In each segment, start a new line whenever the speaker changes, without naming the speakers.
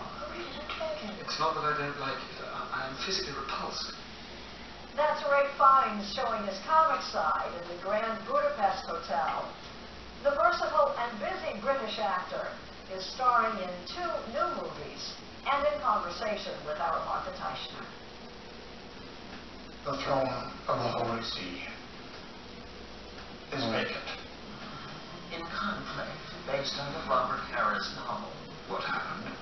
completely wrong. It's not that I don't like it. I, I am physically repulsed.
That's Ralph Fiennes showing his comic side in the Grand Budapest Hotel. The versatile and busy British actor is starring in two new movies and in conversation with our Martha Teichner.
The throne of the Holy See is vacant.
In Conclave, based on the Robert Harris novel.
What happened?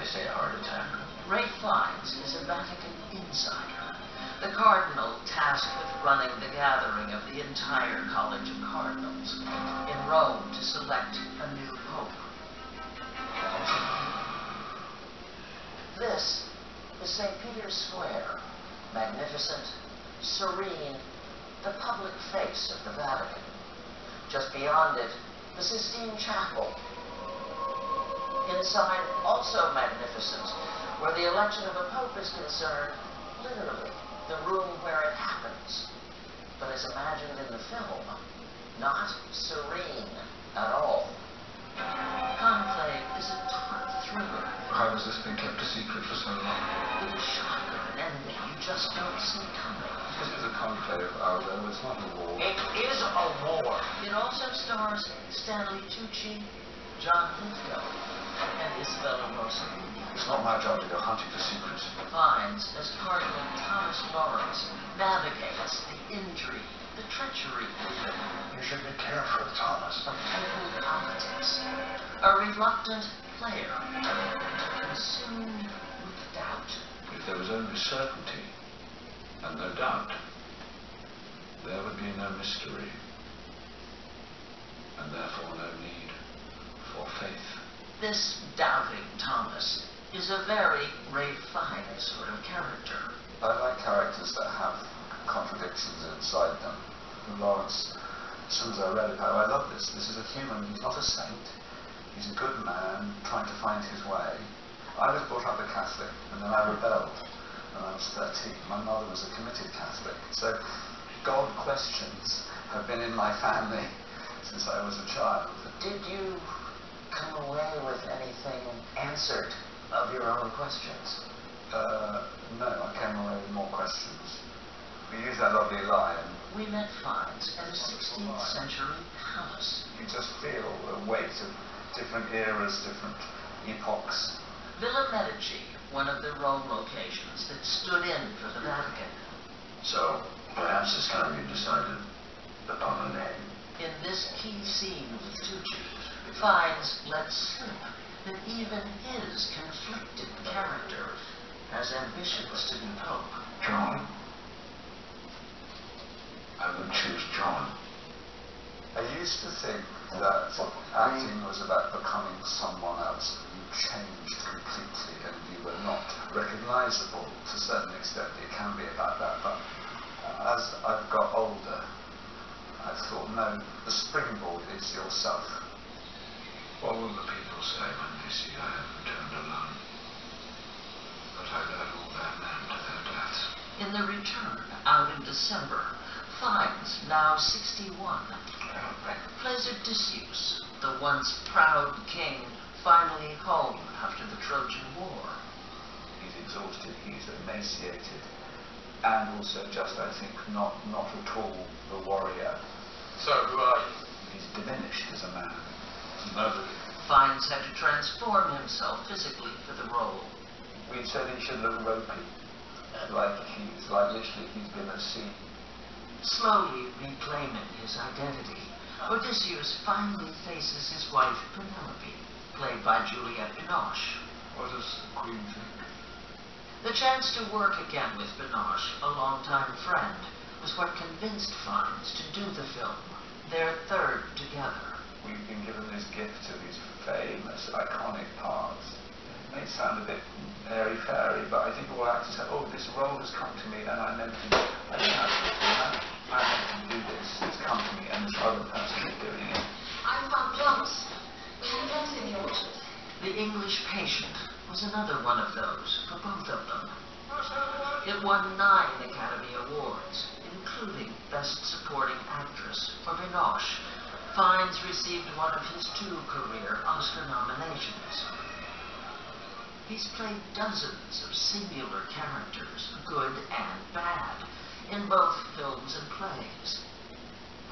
They say a heart attack.
Ralph Fiennes is a Vatican insider, the cardinal tasked with running the gathering of the entire College of Cardinals in Rome to select a new pope. This is St. Peter's Square, magnificent, serene, the public face of the Vatican. Just beyond it, the Sistine Chapel. Inside, also magnificent, where the election of a pope is concerned, literally, the room where it happens. But as imagined in the film, not serene at all. Conclave is a taut thriller.
How has this been kept a secret for so long?
With a shock of an ending you just don't see coming.
This is a conclave, Aldo. It's not a war.
It is a war. It also stars Stanley Tucci, John Lithgow, and Isabella Rossellini.
It's not my job to go hunting for secrets.
Fiennes, as Cardinal Thomas Lawrence, navigates the intrigue, the treachery
You should be careful, Thomas.
of papal politics. A reluctant player, consumed with doubt.
If there was only certainty and no doubt, there would be no mystery, and therefore no need for faith.
This doubting Thomas is a very refined sort of character.
I like characters that have contradictions inside them. Lawrence, as soon as I read it, I, I love this. This is a human. He's not a saint. He's a good man trying to find his way. I was brought up a Catholic, and then I rebelled when I was 13. My mother was a committed Catholic. So God questions have been in my family since I was a child.
Did you come away with anything answered of your own questions?
Uh, no, I came away with more questions. We use that lovely line.
We met Fiennes at a 16th century palace.
You just feel the weight of different eras, different epochs.
Villa Medici, one of the Rome locations that stood in for the Vatican.
So, perhaps it's time you decided upon a name.
In this key scene with Tucci, Fiennes lets slip that even his conflicted character has ambitions to be Pope.
John. I would choose John.
I used to think that acting was about becoming someone else. You changed completely and you were not recognizable to a certain extent. It can be about that. But as I've got older, I thought, no, the springboard is yourself.
What will the people say when they see I have returned alone? That I led all their men to their deaths.
In The Return, out in December, Fiennes now 61, plays Odysseus, the once proud king, finally home after the Trojan War.
He's exhausted, he's emaciated, and also just, I think, not, not at all the warrior.
So, who are you?
He's diminished as a man.
Fiennes had to transform himself physically for the role.
We said he should look ropey, like he's, like literally he's been at sea.
Slowly reclaiming his identity, Odysseus finally faces his wife Penelope, played by Juliette Binoche.
What does Queen think?
The chance to work again with Binoche, a longtime friend, was what convinced Fiennes to do the film, their third together.
We've been given this gift of these famous, iconic parts. It may sound a bit airy-fairy, but I think all actors say, oh, this role has come to me and I meant to, I don't have to do that. I meant to do this, it's come to me and this other person is doing it.
I found plums. We had plums in the orchard.
The English Patient was another one of those for both of them. It won nine Academy Awards, including Best Supporting Actress for Binoche. Fiennes received one of his two career Oscar nominations. He's played dozens of singular characters, good and bad, in both films and plays.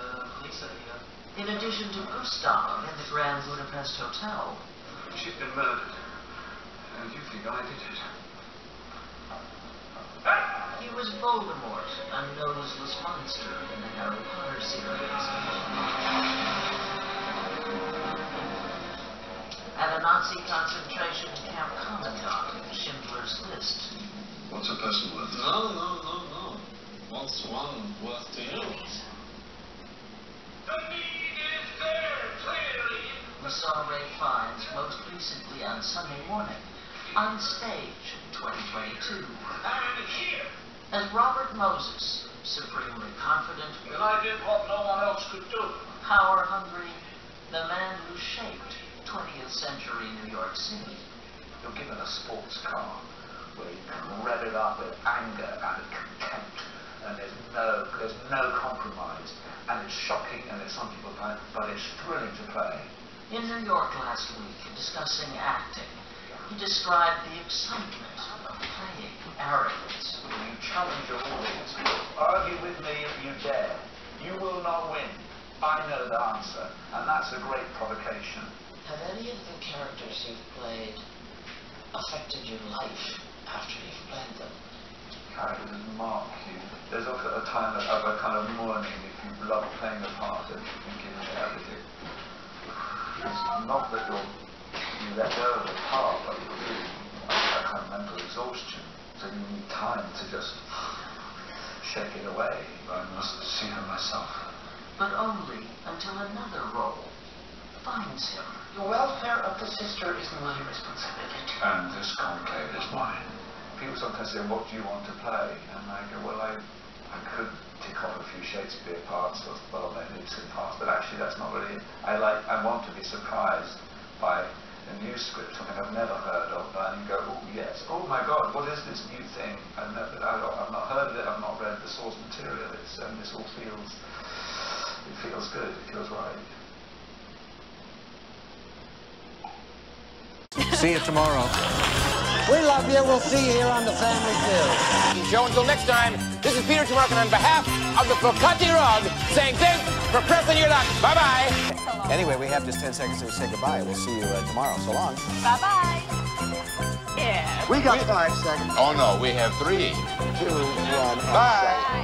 Uh, Lisa, yeah.
In addition to Gustave in the Grand Budapest Hotel,
She's been murdered. And you think I did it?
he was Voldemort, a noseless monster in the Harry Potter series. And a Nazi concentration camp commandant in Schindler's List.
What's a person worth?
No, no, no, no. What's one worth to you? The need is there, clearly.
We saw Ralph Fiennes most recently on Sunday morning, on stage in 2022. As Robert Moses, supremely confident,
And I did what no one else could do.
power hungry, the man who shaped 20th century New York City.
You're given a sports car where you can rev it up with anger and contempt, and there's no there's no compromise, and it's shocking and it's some people find, but it's thrilling to play.
In New York last week, discussing acting, he described the excitement of playing arrogance.
You challenge your audience. Argue with me if you dare. You will not win. I know the answer, and that's a great provocation.
Have any of the characters you've played affected your life after you've played them?
Characters mark you. There's often a time of a kind of mourning if you love playing a part and given it everything. It's not that you're, you let go of the part, but you're really a kind of mental exhaustion. So you need time to just shake it away.
I must see her myself.
But only until another role finds him.
The welfare of the sister is my responsibility.
And this conclave is mine.
People sometimes say, what do you want to play? And I go, well, I, I could tick off a few Shakespeare parts or well-known Ibsen parts, but actually that's not really it. I like, I want to be surprised by a new script, something I've never heard of, and you go, oh yes, oh my God, what is this new thing? I've, never, I've not I've not heard of it, I've not read the source material, it's, and this all feels, it feels good, it feels right.
See you tomorrow.
We love you. We'll see you here on the Family Feud.
Show until next time, this is Peter Tomarken on behalf of the Focati Rug saying thanks for pressing your luck. Bye bye.
Anyway, we have just 10 seconds to say goodbye. We'll see you uh, tomorrow. So long.
Bye-bye. Yeah.
We got five seconds.
Oh no, we have three.
Two, one.
Bye.